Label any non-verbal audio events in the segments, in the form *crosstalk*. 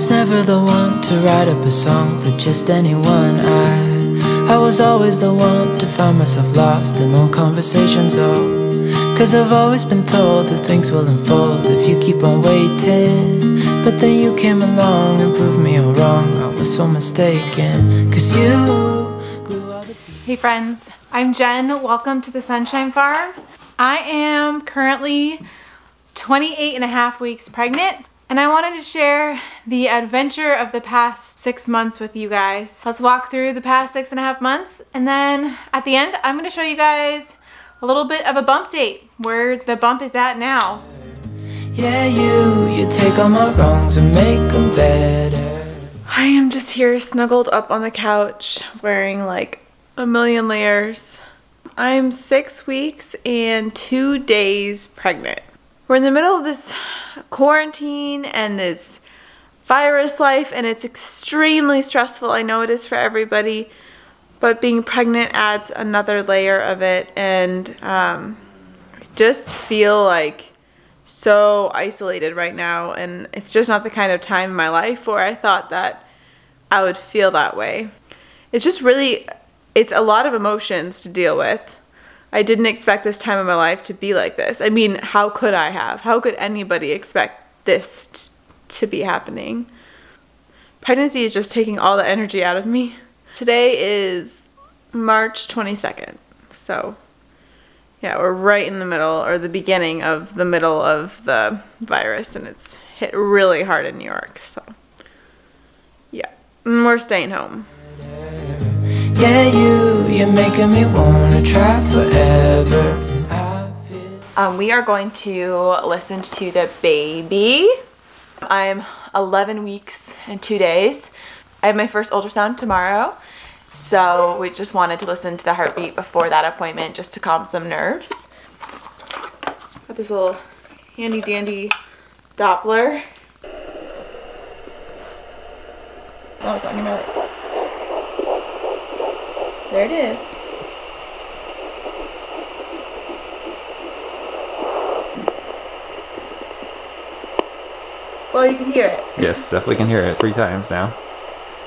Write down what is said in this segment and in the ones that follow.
was never the one to write up a song for just anyone. I, I was always the one to find myself lost in old conversations. Oh, cause I've always been told that things will unfold if you keep on waiting. But then you came along and proved me all wrong. I was so mistaken. Cause you all Hey friends, I'm Jenn. Welcome to the Sunshine Farm. I am currently 28 and a half weeks pregnant and I wanted to share the adventure of the past six months with you guys. Let's walk through the past six and a half months and then at the end I'm gonna show you guys a little bit of a bump date where the bump is at now. Yeah, you, you take all my wrongs and make them better. I am just here snuggled up on the couch wearing like a million layers. I'm six weeks and two days pregnant. We're in the middle of this quarantine and this virus life and it's extremely stressful. I know it is for everybody, but being pregnant adds another layer of it and um, just feel like so isolated right now and it's just not the kind of time in my life where I thought that I would feel that way. It's just really, it's a lot of emotions to deal with. I didn't expect this time of my life to be like this. I mean, how could I have? How could anybody expect this to be happening? Pregnancy is just taking all the energy out of me. Today is March 22nd. So, yeah, we're right in the middle or the beginning of the middle of the virus and it's hit really hard in New York. So, yeah, we're staying home. Yeah, you, you're making me wanna try forever. Um, we are going to listen to the baby. I'm 11 weeks and two days. I have my first ultrasound tomorrow. So we just wanted to listen to the heartbeat before that appointment just to calm some nerves. Got this little handy dandy Doppler. Oh, on your leg. There it is. Well, you can hear it. Yes, definitely can hear it three times now.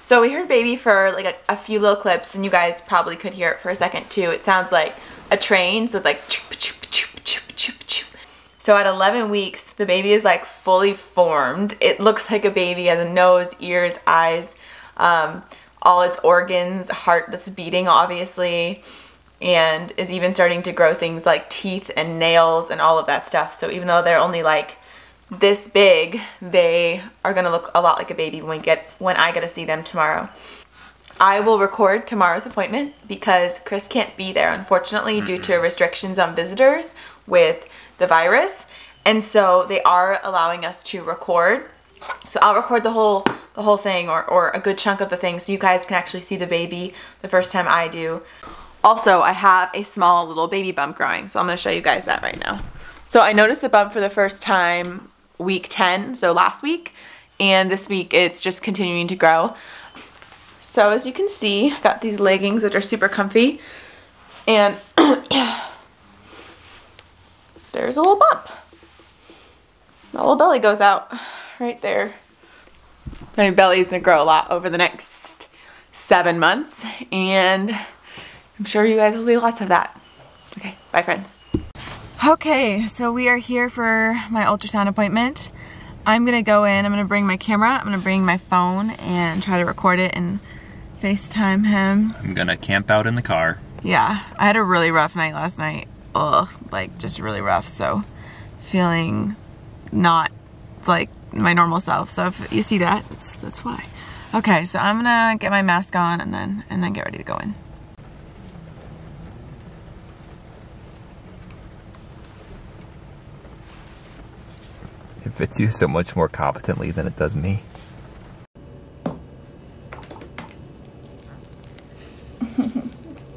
So we heard baby for like a, a, few little clips and you guys probably could hear it for a second too. It sounds like a train, so it's like choop, choop, choop, choop, choop, choop. So at 11 weeks, the baby is like fully formed. It looks like a baby has a nose, ears, eyes, um, all its organs, heart that's beating obviously, and is even starting to grow things like teeth and nails and all of that stuff. So even though they're only like this big, they are gonna look a lot like a baby when we get when I get to see them tomorrow. I will record tomorrow's appointment because Chris can't be there unfortunately due to restrictions on visitors with the virus. And so they are allowing us to record. So I'll record the whole the whole thing or, or a good chunk of the thing so you guys can actually see the baby the first time I do. Also, I have a small little baby bump growing, so I'm gonna show you guys that right now. So I noticed the bump for the first time week 10, so last week, and this week it's just continuing to grow. So as you can see, I've got these leggings which are super comfy, and *coughs* there's a little bump. My little belly goes out right there. My belly is gonna grow a lot over the next seven months, and I'm sure you guys will see lots of that. Okay, bye friends. Okay, so we are here for my ultrasound appointment. I'm gonna go in, I'm gonna bring my camera, I'm gonna bring my phone and try to record it and FaceTime him. I'm gonna camp out in the car. Yeah, I had a really rough night last night. Ugh, like just really rough, so feeling not like my normal self. So if you see that, that's, that's why. Okay, so I'm gonna get my mask on and then and then get ready to go in. It fits you so much more competently than it does me.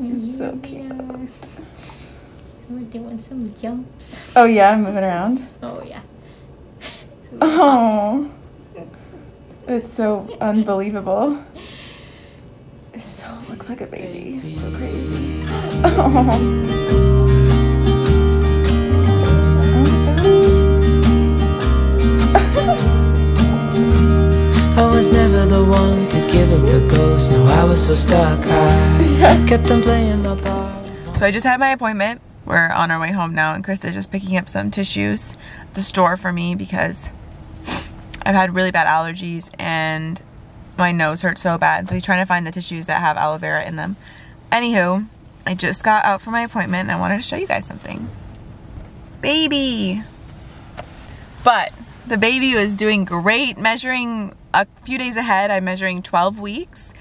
He's so cute. So we're doing some jumps. Oh yeah, I'm moving around. Oh yeah. Oh, it's so unbelievable. It so looks like a baby. It's so crazy. Oh. *laughs* I was never the one to give up the ghost. No, I was so stuck. I *laughs* kept on playing my part. So I just had my appointment. We're on our way home now, and Chris is just picking up some tissues at the store for me because I've had really bad allergies and my nose hurts so bad. So he's trying to find the tissues that have aloe vera in them. Anywho, I just got out for my appointment and I wanted to show you guys something. Baby! But the baby was doing great, measuring a few days ahead. I'm measuring 12 weeks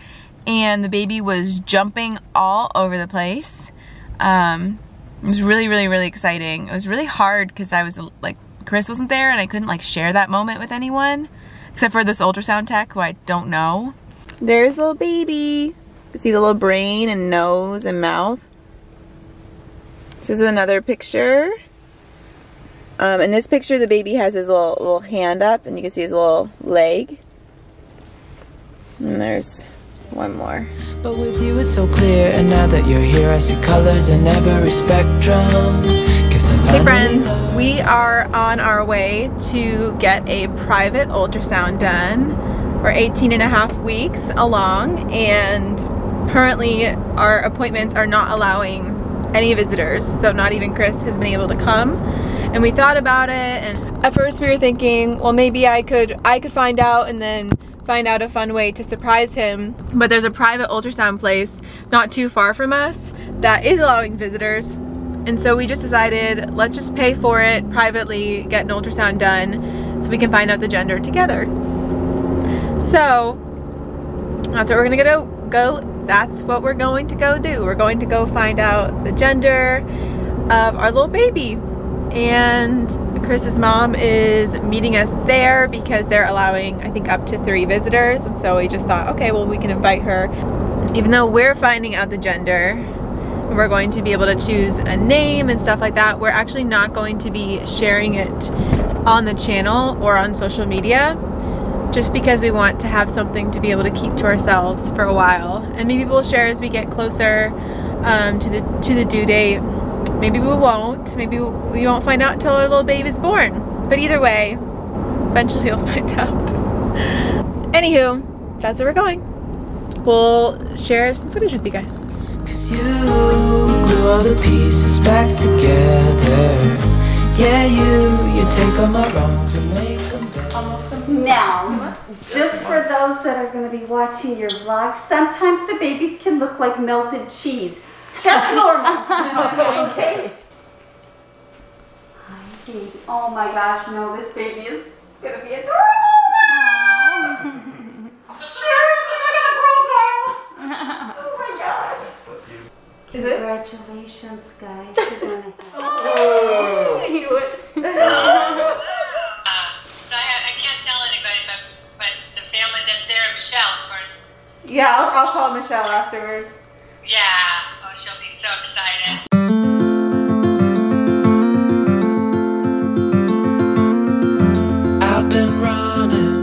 and the baby was jumping all over the place. Um, it was really, really, really exciting. It was really hard because I was like, Chris wasn't there and I couldn't like share that moment with anyone except for this ultrasound tech who I don't know. There's little baby. You see the little brain and nose and mouth. This is another picture. Um, in this picture, the baby has his little little hand up, and you can see his little leg. And there's one more. But with you it's so clear And now that you're here I see colors in every spectrum Hey friends, we are on our way to get a private ultrasound done. We're 18 and a half weeks along and currently our appointments are not allowing any visitors. So not even Chris has been able to come. And we thought about it and at first we were thinking, well maybe I could I could find out and then find out a fun way to surprise him. But there's a private ultrasound place not too far from us that is allowing visitors. And so we just decided, let's just pay for it privately, get an ultrasound done, so we can find out the gender together. So, that's what we're gonna go, go, that's what we're going to go do. We're going to go find out the gender of our little baby. And Chris's mom is meeting us there because they're allowing, I think, up to three visitors. And so we just thought, okay, well, we can invite her. Even though we're finding out the gender, and we're going to be able to choose a name and stuff like that. We're actually not going to be sharing it on the channel or on social media just because we want to have something to be able to keep to ourselves for a while. And maybe we'll share as we get closer um, to the to the due date. Maybe we won't. Maybe we won't find out until our little babe is born. But either way, eventually *laughs* you'll find out. Anywho, that's where we're going. We'll share some footage with you guys. Cause you glue all the pieces back together Yeah, you, you take all my wrongs and make them better Now, just for those that are going to be watching your vlog, sometimes the babies can look like melted cheese. That's normal. okay? Hi, baby. Oh my gosh, no, this baby is going to be adorable. Seriously, look at the profile. Oh my gosh. Is it? Congratulations, guys. You're gonna have- *laughs* oh, I knew it. *laughs* So I, I can't tell anybody, but, but the family that's there, Michelle, of course. Yeah, I'll, I'll call Michelle afterwards. Yeah. Been running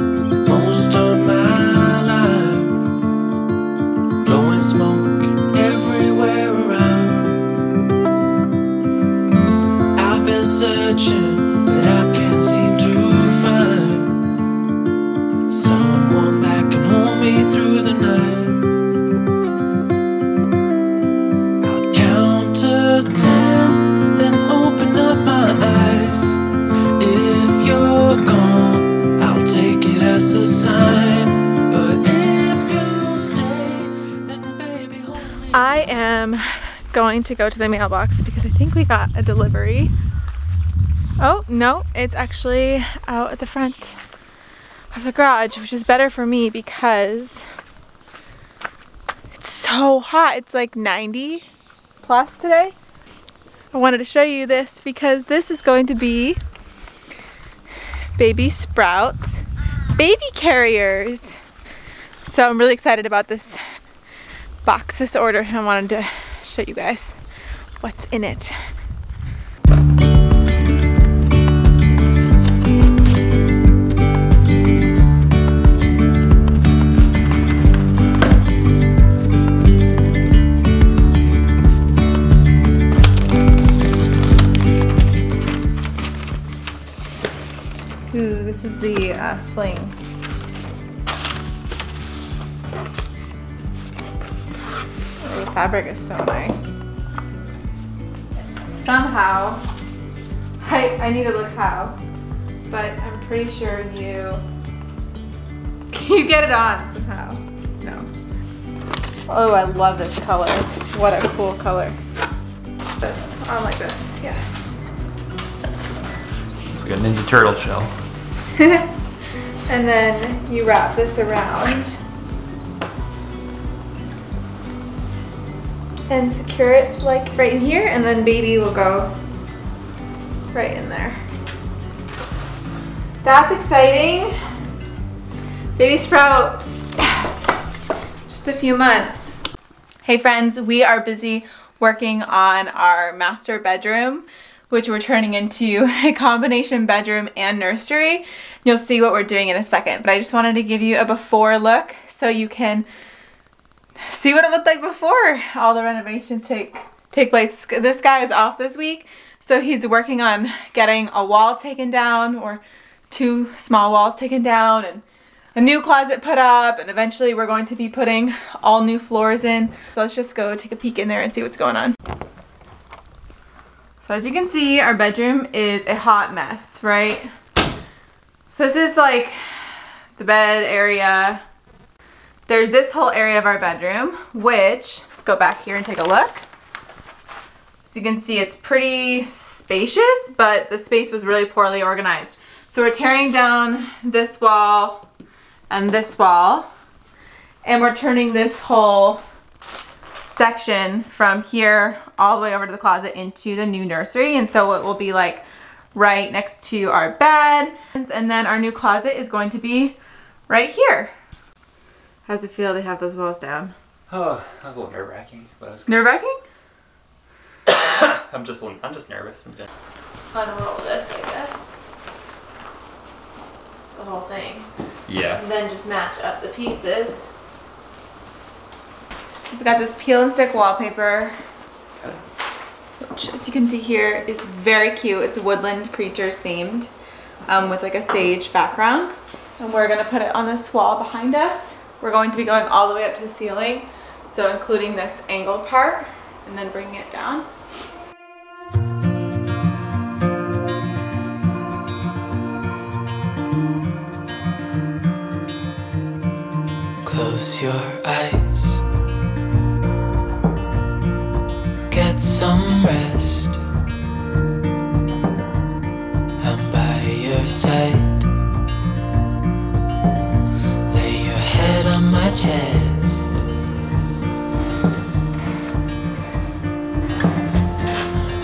am going to go to the mailbox because I think we got a delivery. Oh, no, it's actually out at the front of the garage, which is better for me because it's so hot. It's like 90 plus today. I wanted to show you this because this is going to be baby sprouts baby carriers. So I'm really excited about this box, this order, and I wanted to show you guys what's in it. Ooh, this is the uh, sling. Fabric is so nice. Somehow, *laughs* I, I need to look how, but I'm pretty sure you, *laughs* you get it on somehow. No. Oh, I love this color. What a cool color. This, on like this, yeah. It's like a Ninja Turtle shell. *laughs* and then you wrap this around and secure it like right in here and then baby will go right in there. That's exciting. Baby Sprout, *sighs* just a few months. Hey friends, we are busy working on our master bedroom which we're turning into *laughs* a combination bedroom and nursery. You'll see what we're doing in a second, but I just wanted to give you a before look so you can see what it looked like before all the renovations take take place. This guy is off this week, so he's working on getting a wall taken down or two small walls taken down and a new closet put up and eventually we're going to be putting all new floors in. So let's just go take a peek in there and see what's going on. So as you can see, our bedroom is a hot mess, right? So this is like the bed area. There's this whole area of our bedroom, which, let's go back here and take a look. As you can see, it's pretty spacious, but the space was really poorly organized. So we're tearing down this wall and this wall, and we're turning this whole section from here all the way over to the closet into the new nursery. And so it will be like right next to our bed. And then our new closet is going to be right here. How's it feel to have those walls down? Oh, that was a little nerve wracking, but it was good. Nerve wracking? *coughs* I'm just, a I'm just nervous. I'm good. Unroll this, I guess. The whole thing. Yeah. And then just match up the pieces. So we got this peel and stick wallpaper, which as you can see here is very cute. It's a woodland creatures themed um, with like a sage background. And we're gonna put it on this wall behind us. We're going to be going all the way up to the ceiling. So including this angled part and then bringing it down. Close your eyes. Get some rest. I'm by your side. Chest.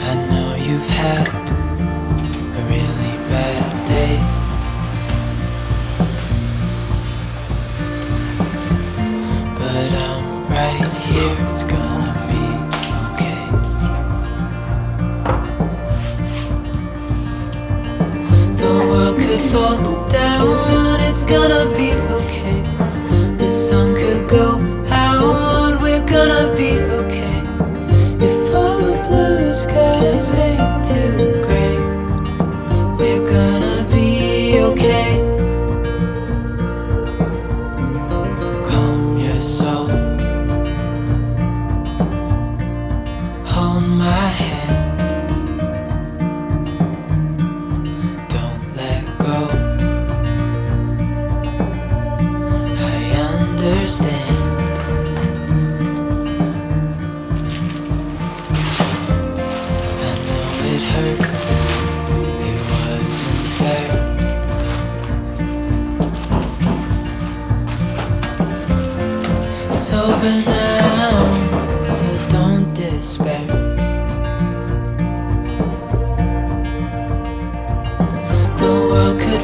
I know you've had a really bad day. But I'm right here, it's gonna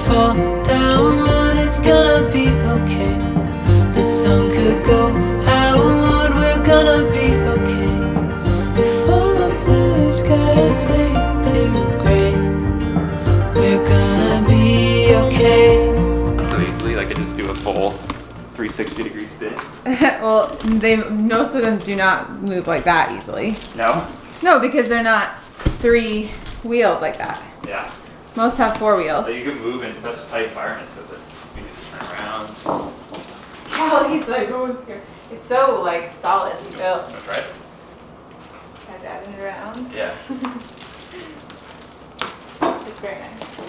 fall down, it's gonna be okay. The sun could go out, we're gonna be okay. If all the blue skies fade to gray, we're gonna be okay. So easily, like I just do a full 360 degree spin. *laughs* well, they most of them do not move like that easily. No? No, because they're not three wheeled like that. Yeah. Most have four wheels. So you can move in such tight environments with this. You can turn around. Oh, he's like, oh, I'm scared. It's so like solidly built. That's right. Kind of driving it around. Yeah. *laughs* It's very nice.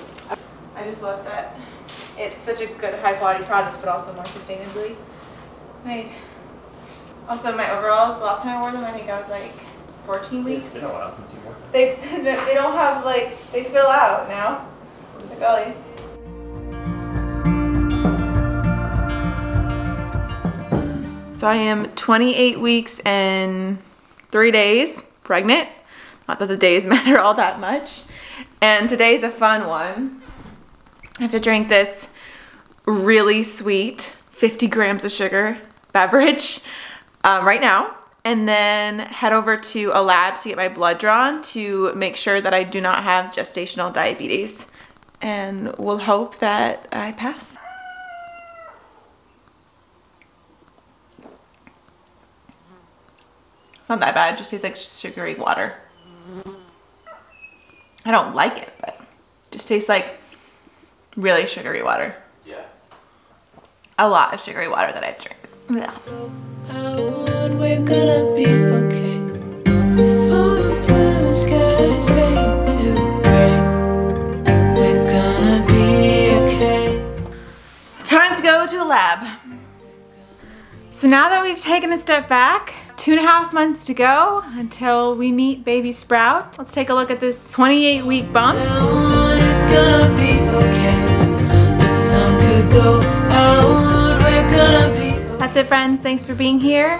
I just love that it's such a good high quality product, but also more sustainably made. Also, my overalls, the last time I wore them, I think I was like 14 weeks. It's been a while since you wore. *laughs* They, they don't have like, they fill out now. The belly. So I am 28 weeks and three days pregnant. Not that the days *laughs* matter all that much. And today's a fun one. I have to drink this really sweet 50 grams of sugar beverage um, right now and then head over to a lab to get my blood drawn to make sure that I do not have gestational diabetes and we'll hope that I pass. Not that bad, it just tastes like sugary water. I don't like it, but it just tastes like really sugary water. Yeah. A lot of sugary water that I drink. Yeah. We're gonna be okay. Before the blue skies fade to gray, we're gonna be okay. Time to go to the lab. So now that we've taken a step back, two and a half months to go until we meet baby Sprout. Let's take a look at this 28 week bump. Down, it's gonna be okay. The sun could go out, we're gonna be That's it friends, thanks for being here